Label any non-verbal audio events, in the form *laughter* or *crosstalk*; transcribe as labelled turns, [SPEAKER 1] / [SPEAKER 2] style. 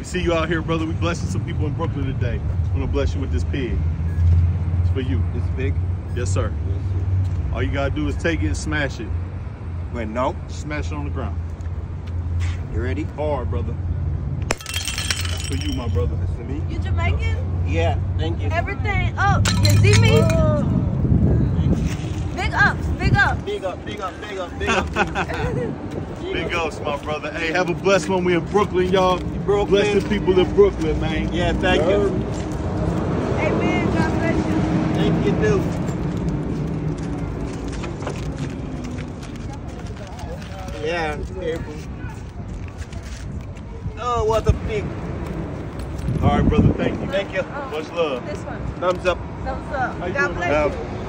[SPEAKER 1] We see you out here, brother. We blessing some people in Brooklyn today. I'm gonna bless you with this pig. It's for you.
[SPEAKER 2] It's big.
[SPEAKER 1] Yes, sir. All you gotta do is take it and smash it.
[SPEAKER 2] Wait, no.
[SPEAKER 1] Smash it on the ground.
[SPEAKER 2] You ready?
[SPEAKER 1] Hard, brother. That's for you, my brother.
[SPEAKER 2] That's for me.
[SPEAKER 3] You Jamaican?
[SPEAKER 2] Yeah, thank you.
[SPEAKER 3] Everything up. You see me? Oh. Big ups, big ups.
[SPEAKER 2] Big up, big up, big up, big up. *laughs*
[SPEAKER 1] Big ups, my brother. Hey, have a blessed one. We in Brooklyn, y'all.
[SPEAKER 2] Brooklyn.
[SPEAKER 1] Bless the people in Brooklyn, man.
[SPEAKER 2] Yeah, thank you.
[SPEAKER 3] Amen. God bless you.
[SPEAKER 2] Thank you too. Yeah, careful. Oh, what a pig.
[SPEAKER 1] All right, brother. Thank you.
[SPEAKER 2] Thank you.
[SPEAKER 1] Much love.
[SPEAKER 3] This one.
[SPEAKER 2] Thumbs up.
[SPEAKER 3] Thumbs up. God bless you.